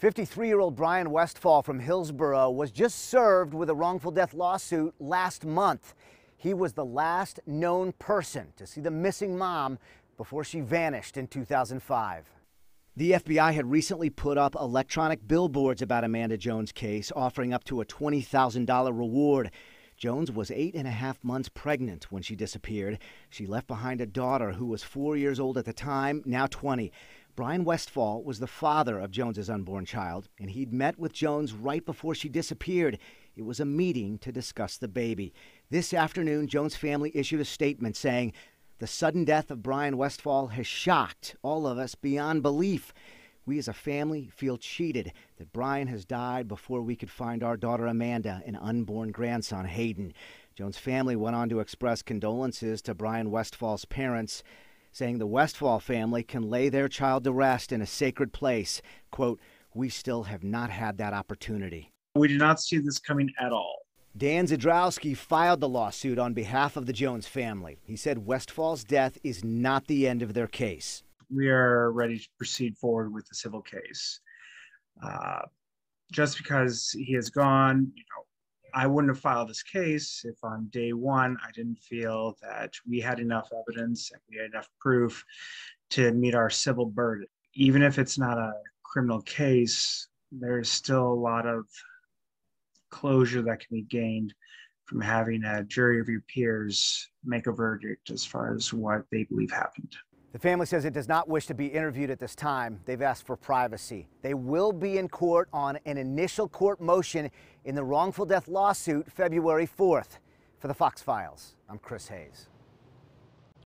53-year-old Brian Westfall from Hillsboro was just served with a wrongful death lawsuit last month. He was the last known person to see the missing mom before she vanished in 2005. The FBI had recently put up electronic billboards about Amanda Jones' case, offering up to a $20,000 reward. Jones was eight and a half months pregnant when she disappeared. She left behind a daughter who was four years old at the time, now 20. Brian Westfall was the father of Jones's unborn child, and he'd met with Jones right before she disappeared. It was a meeting to discuss the baby. This afternoon, Jones' family issued a statement saying, The sudden death of Brian Westfall has shocked all of us beyond belief. We as a family feel cheated that Brian has died before we could find our daughter Amanda and unborn grandson Hayden. Jones' family went on to express condolences to Brian Westfall's parents saying the Westfall family can lay their child to rest in a sacred place. Quote, we still have not had that opportunity. We did not see this coming at all. Dan Zadrowski filed the lawsuit on behalf of the Jones family. He said Westfall's death is not the end of their case. We are ready to proceed forward with the civil case. Uh, just because he is gone, you know, I wouldn't have filed this case if on day one I didn't feel that we had enough evidence and we had enough proof to meet our civil burden. Even if it's not a criminal case, there's still a lot of closure that can be gained from having a jury of your peers make a verdict as far as what they believe happened. The family says it does not wish to be interviewed at this time. They've asked for privacy. They will be in court on an initial court motion in the wrongful death lawsuit February 4th. For the Fox Files, I'm Chris Hayes.